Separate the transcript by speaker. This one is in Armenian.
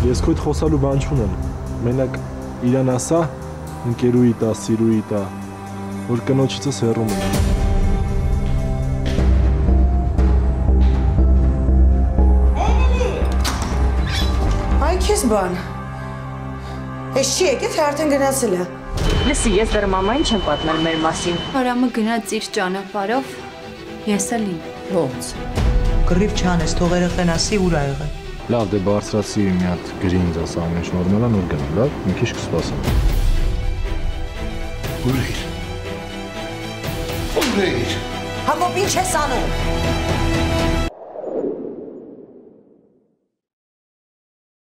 Speaker 1: Ես քո հետ խոսալու բան չունեմ։ Մենակ իրան ասա, ընկերուի տա, սիրուի տա, որ կնոջիցս հեռու մնա։
Speaker 2: Այ քեզ բան։ Էս չի եկել, թե արդեն գնացել է։
Speaker 3: Լսի, ես դեռ մամային չեմ պատմել մեր մասին։
Speaker 4: Արամը գնաց իր ճանապարհով, ես էլ իմ։
Speaker 5: Ոնց։ Գրիվ չանես, թող երեխեն ասի ուր ա եղել։
Speaker 1: Լավ, դե բարձրացի մի հատ գրի ինձ ասա ամեն ինչ նորմալ է, նոր գնա, լավ, մի քիչ կսպասեմ։
Speaker 6: Ուր էիր։ Ուր էիր։
Speaker 5: Հակոբ ինչ ես անում։